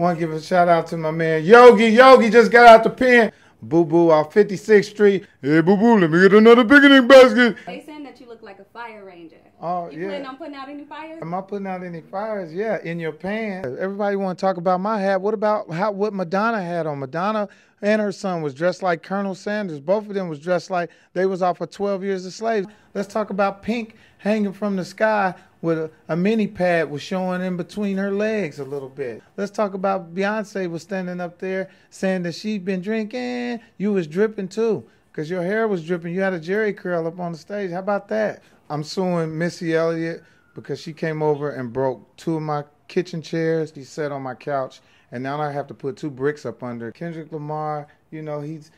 Want to give a shout out to my man Yogi. Yogi just got out the pen. Boo Boo off 56th Street. Hey, Boo Boo, let me get another picnic basket. They saying that you look like a fire ranger. Oh, You yeah. planning on putting out any fires? Am I putting out any fires? Yeah, in your pants. Everybody want to talk about my hat. What about how what Madonna had on? Madonna and her son was dressed like Colonel Sanders. Both of them was dressed like they was off of 12 Years a Slave. Let's talk about Pink hanging from the sky with a, a mini pad was showing in between her legs a little bit. Let's talk about Beyonce was standing up there saying that she'd been drinking. You was dripping too. Cause your hair was dripping. You had a Jheri curl up on the stage. How about that? I'm suing Missy Elliott because she came over and broke two of my kitchen chairs. She sat on my couch, and now I have to put two bricks up under. Kendrick Lamar, you know, he's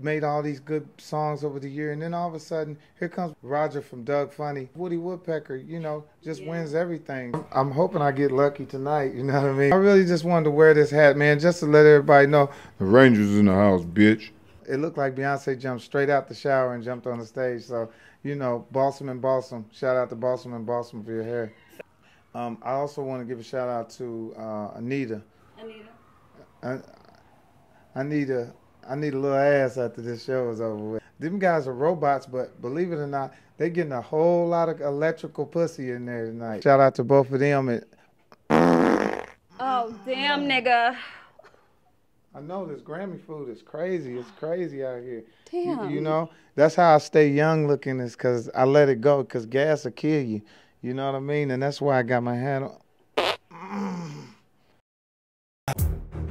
made all these good songs over the year, and then all of a sudden, here comes Roger from Doug Funnie. Woody Woodpecker, you know, just wins everything. I'm hoping I get lucky tonight, you know what I mean? I really just wanted to wear this hat, man, just to let everybody know the Rangers in the house, bitch. It looked like Beyonce jumped straight out the shower and jumped on the stage, so, you know, Balsam and Balsam. Shout out to Balsam and Balsam for your hair. Um, I also want to give a shout out to uh, Anita. Anita. I, I need a I need a little ass after this show is over with. Them guys are robots, but believe it or not, they're getting a whole lot of electrical pussy in there tonight. Shout out to both of them. And Oh, damn, nigga. I know this Grammy food is crazy. It's crazy out here. You- Damn. You, know, that's how I stay young looking is because I let it go because gas will kill you. You know what I mean? And that's why I got my hat on.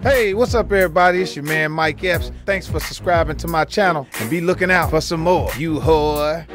Hey, what's up, everybody? It's your man Mike Epps. Thanks for subscribing to my channel and be looking out for some more. You whore.